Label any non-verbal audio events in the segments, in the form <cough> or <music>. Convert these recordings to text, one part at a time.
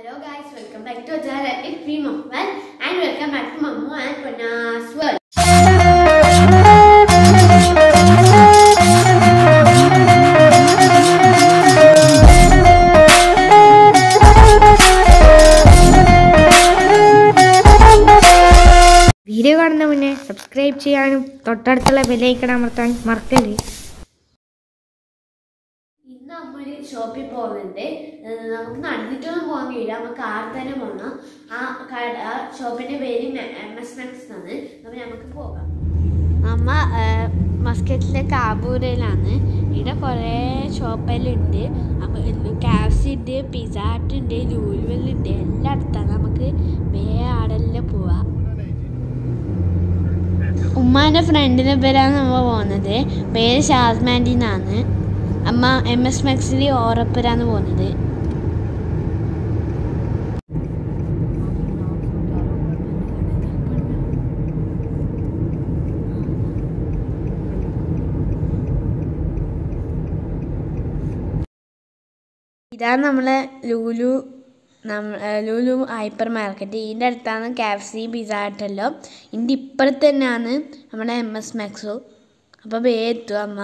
Hello guys, welcome back to Jara It's me Mohammed and welcome back to Mamu and Pana's World. Video കാണുന്ന മുന്നേ subscribe ചെയ്യാനും തൊട്ടടുത്തുള്ള bell icon അമർത്താൻ മറക്കല്ലേ ഷോപ്പിൽ പോകുന്നുണ്ട് നമുക്ക് നടന്നിട്ടൊന്നും പോകാൻ കഴിയില്ല. നമുക്ക് കാർ തന്നെ പോകണം ആ കട ആ ഷോപ്പിന്റെ പേര് എം എസ് മാക്സ് ആണ് അപ്പൊ നമുക്ക് പോകാം. അമ്മ മസ്കറ്റിലെ കാബൂരയിലാണ്. ഇവിടെ കുറേ ഷോപ്പെല്ലാം ഉണ്ട് കാഫ്സി ഉണ്ട് പിസ ഹട്ട് ഉണ്ട് ലൂലുവെല്ലുണ്ട് എല്ലാം അടുത്താണ് നമുക്ക് വേ ആടെല്ലാം പോവാം. ഉമ്മാന്റെ ഫ്രണ്ടിനെ പേരാണ് നമ്മൾ പോകുന്നത് പേര് ഷാസ്മാന്റി എന്നാണ്. അമ്മ എം എസ് മാക്സിൽ ഓറപ്പരാന്ന് പോകുന്നത്. ഇതാണ് നമ്മളെ ലൂലു ലൂലു ഹൈപ്പർ മാർക്കറ്റ്. ഇതിന്റെ അടുത്താണ് കാഫ്സി പിസ ആയിട്ടല്ലോ. ഇതിന്റെ ഇപ്പുറത്ത് തന്നെയാണ് നമ്മുടെ എം എസ് മാക്സോ അപ്പോൾ വേ എത്തും അമ്മ?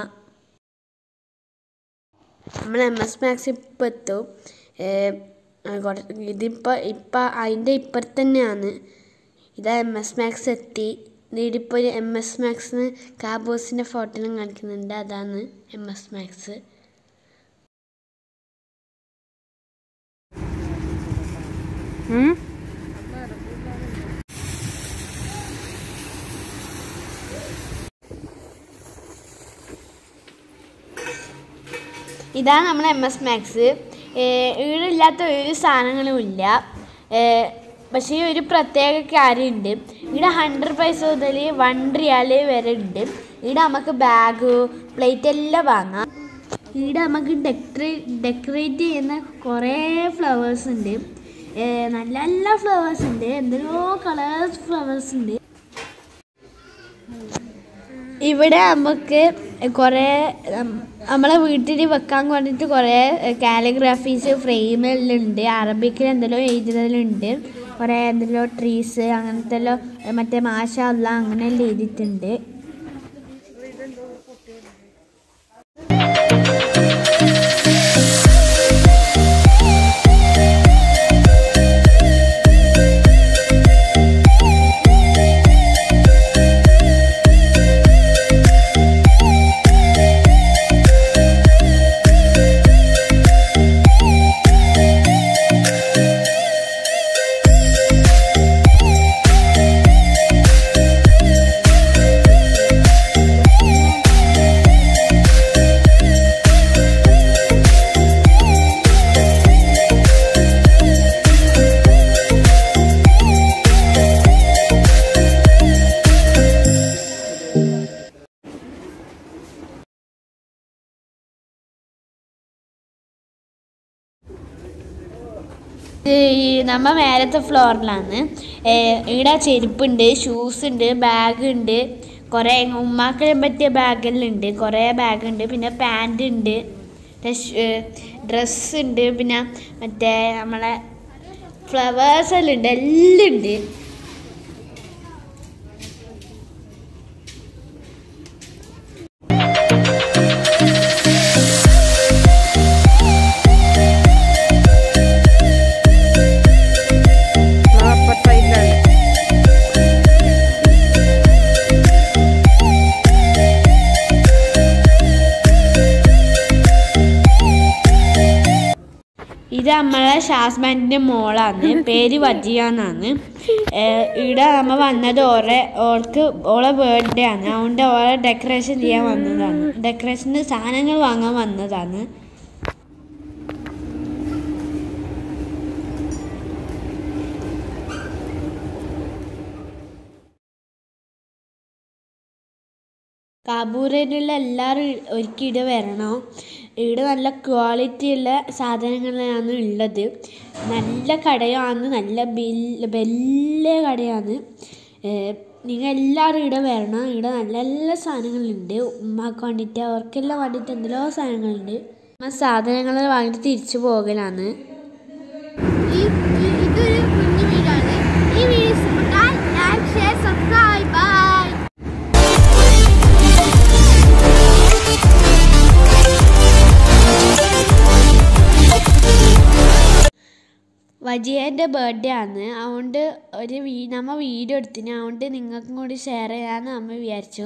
നമ്മൾ എം എസ് മാക്സ് ഇപ്പം എത്തും. ഇതിപ്പോൾ ഇപ്പം അതിന്റെ ഇപ്പുറത്ത് തന്നെയാണ് ഇതാ എം എസ് മാക്സ് എത്തി. ഇതിപ്പോൾ ഒരു എം എസ് മാക്സിന് കാബോസിന്റെ ഫോട്ടോയിലും കാണിക്കുന്നുണ്ട്. അതാണ് എം എസ് മാക്സ് ഇതാണ് നമ്മുടെ എം എസ് മാക്സ് ഈടില്ലാത്ത ഒരു സാധനങ്ങളും ഇല്ല. പക്ഷേ ഒരു പ്രത്യേക കാര്യമുണ്ട്. ഇവിടെ ഹൺഡ്രഡ് പൈസ മുതൽ വൺ റിയാൽ വരെ ഉണ്ട്. ഇവിടെ നമുക്ക് ബാഗ് പ്ലേറ്റ് എല്ലാം വാങ്ങാം. ഇവിടെ നമുക്ക് ഡെക്കറേ ഡെക്കറേറ്റ് ചെയ്യുന്ന കുറേ ഫ്ലവേഴ്സ് ഉണ്ട്. നല്ല നല്ല ഫ്ലവേഴ്സ് ഉണ്ട്. എന്തെല്ലോ കളേഴ്സ് ഫ്ലവേഴ്സ് ഉണ്ട്. ഇവിടെ നമുക്ക് കുറേ നമ്മളെ വീട്ടിൽ വെക്കാൻ വേണ്ടിയിട്ട് കുറേ കാലിഗ്രാഫീസ് ഫ്രെയിമിലുണ്ട് അറബിക്കിൽ എന്തെല്ലോ എഴുതുന്നതിലുണ്ട് കുറേ എന്തെല്ലോ ട്രീസ് അങ്ങനത്തെ മറ്റേ മാഷ അല്ല അങ്ങനെയെല്ലാം എഴുതിയിട്ടുണ്ട്. നമ്മ മേലത്തെ ഫ്ലോറിലാണ് ഇവിടെ ചെരുപ്പുണ്ട് ഷൂസ് ഉണ്ട് ബാഗ് ഉണ്ട്. കുറേ ഉമ്മാക്ക് പറ്റിയ ബാഗെല്ലാം ഉണ്ട് കുറേ ബാഗ് ഉണ്ട്. പിന്നെ പാന്റ് ഉണ്ട് ഡ്രസ്സ് ഉണ്ട്. പിന്നെ മറ്റേ നമ്മളെ ഫ്ലവേഴ്സ് എല്ലാം ഉണ്ട്. എല്ലാം ഉണ്ട്. ഇത് നമ്മളെ മോളാണ്. <laughs> പേര് വജിയ എന്നാണ് ഇവിടെ നമ്മൾ വന്നത് ഓറെ ഓൾക്ക് ഓളെ ബർത്ത്ഡേ ആണ്. അതുകൊണ്ട് ഓളെ ഡെക്കറേഷൻ ചെയ്യാൻ വന്നതാണ്. ഡെക്കറേഷന് സാധനങ്ങൾ വാങ്ങാൻ വന്നതാണ്. കാബൂറിനുള്ള എല്ലാവരും ഒരിക്കൽ വരണോ വരണം. ഇവിടെ നല്ല ക്വാളിറ്റി ഉള്ള സാധനങ്ങളാണ് ഉള്ളത്. നല്ല കടയാണ് നല്ല വലിയ കടയാണ്. നിങ്ങൾ എല്ലാവരും ഇവിടെ വരണം. ഇവിടെ നല്ല നല്ല സാധനങ്ങളുണ്ട്. ഉമ്മാക്ക് വേണ്ടിയിട്ട് അവർക്കെല്ലാം വേണ്ടിയിട്ട് എന്തെല്ലോ സാധനങ്ങളുണ്ട്. സാധനങ്ങൾ വാങ്ങിയിട്ട് തിരിച്ചു പോകലാണ്. ഈ വജിയേന്റെ ബർത്ത്ഡേ ആണ് അതുകൊണ്ട് ഒരു വീ നമ്മൾ വീഡിയോ എടുത്തിന്. അതുകൊണ്ട് നിങ്ങൾക്കും കൂടി ഷെയർ ചെയ്യാമെന്ന് നമ്മൾ വിചാരിച്ചു.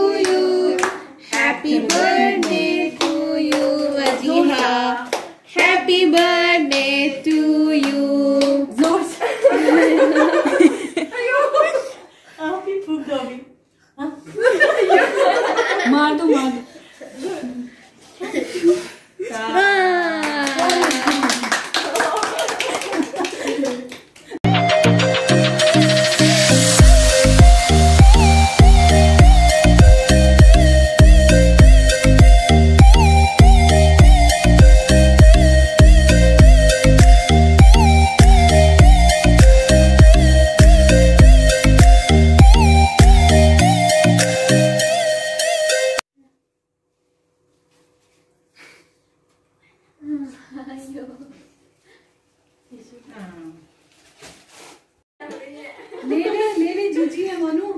ले ले ले ले जूझी है मनु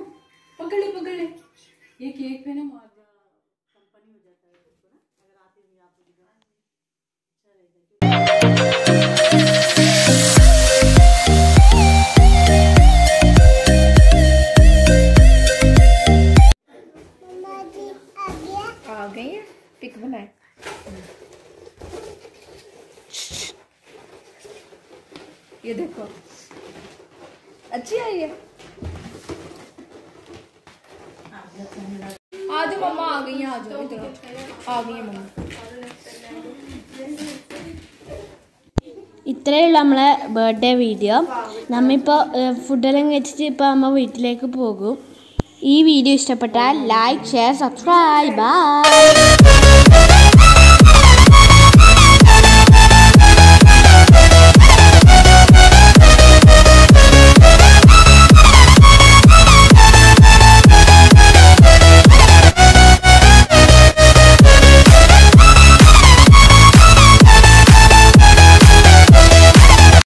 पकड़ ले पकड़ ले ये केक पे ना ये देखो अच्छी आई है आ जाओ मम्मा आ गई हैं आ जाओ इधर आ गई है मम्मा ഇത്രയുള്ള നമ്മളെ ബർത്ത്ഡേ വീഡിയോ നമ്മിപ്പോൾ ഫുഡെല്ലാം കഴിച്ചിട്ട് ഇപ്പോൾ നമ്മൾ വീട്ടിലേക്ക് പോകും ഈ വീഡിയോ ഇഷ്ടപ്പെട്ടാൽ ലൈക്ക് ഷെയർ സബ്സ്ക്രൈബ് ബൈ